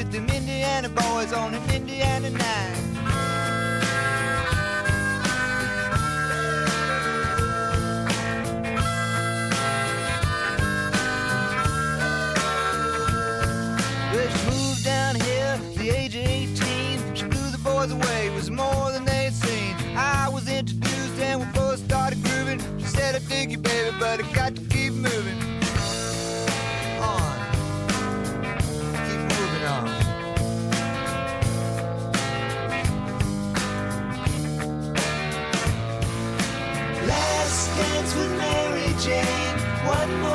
with them Indiana boys on an Indiana night. Well, moved down here the age of 18. She blew the boys away, was more than they'd seen. I was introduced and we both started grooving. She said, I dig you, baby, but I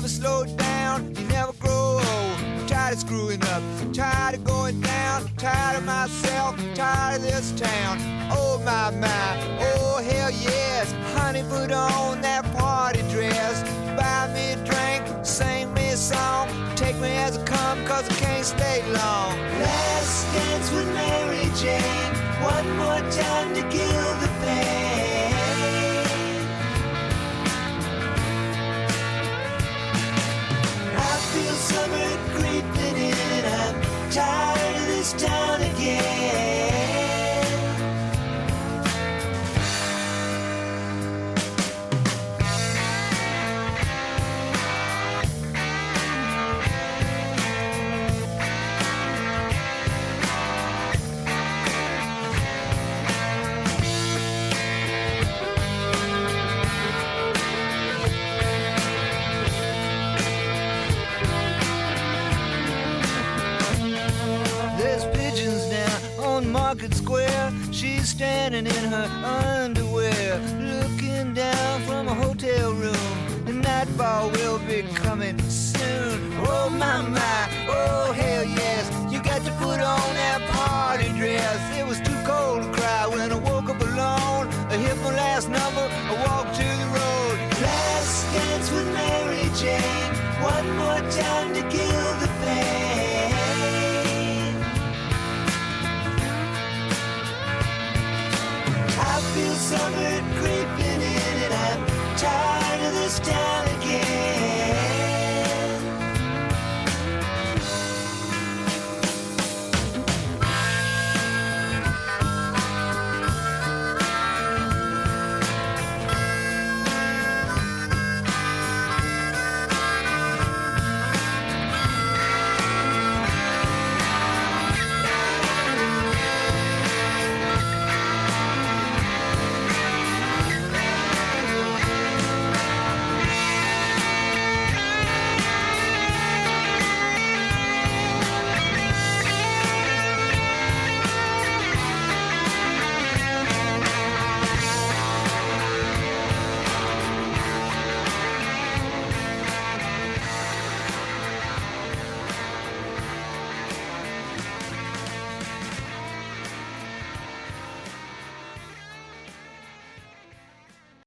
never slow down, you never grow old. I'm tired of screwing up, tired of going down, tired of myself, tired of this town. Oh my my, oh hell yes, honey, put on that party dress, buy me a drink, sing me a song, take me as I come, cause I can't stay long. Last dance with Mary Jane, one more time to kill the pain. This town again. Market Square. She's standing in her underwear, looking down from a hotel room. The nightfall will be coming soon. Oh my my, tired of this town.